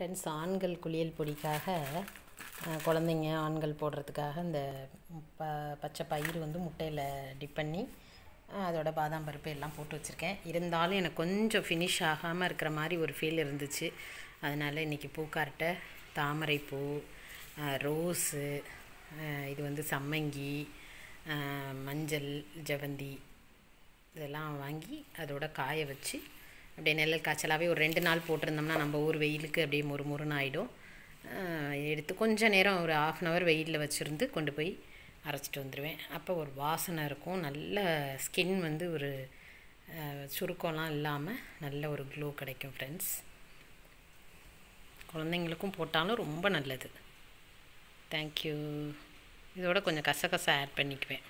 Friends ஆண்கள் குளியல் பொடிக்காக குழந்தைங்க ஆண்கள் போடுறதுக்காக இந்த ப பச்சை பயிறு வந்து முட்டையில் டிப் பண்ணி அதோட பாதாம் பருப்பு எல்லாம் போட்டு வச்சுருக்கேன். இருந்தாலும் எனக்கு கொஞ்சம் ஃபினிஷ் ஆகாமல் இருக்கிற மாதிரி ஒரு ஃபீல் இருந்துச்சு. அதனால் இன்றைக்கி பூக்கார்ட்டை தாமரைப்பூ ரோஸு இது வந்து சம்மங்கி மஞ்சள் ஜவந்தி இதெல்லாம் வாங்கி அதோட காய வச்சு அப்படியே நெல்லல் காய்ச்சலாகவே ஒரு ரெண்டு நாள் போட்டிருந்தோம்னா நம்ம ஊர் வெயிலுக்கு அப்படியே மொறு மொறுன்னு ஆகிடும் எடுத்து கொஞ்சம் நேரம் ஒரு ஆஃப் அன் ஹவர் வெயிலில் வச்சுருந்து கொண்டு போய் அரைச்சிட்டு வந்துடுவேன் அப்போ ஒரு வாசனை இருக்கும். நல்ல ஸ்கின் வந்து ஒரு சுருக்கம்லாம் இல்லாமல் நல்ல ஒரு க்ளோ கிடைக்கும் ஃப்ரெண்ட்ஸ் குழந்தைங்களுக்கும் போட்டாலும் ரொம்ப நல்லது. தேங்க்யூ இதோட கொஞ்சம் கசகசம் ஆட் பண்ணிக்குவேன்.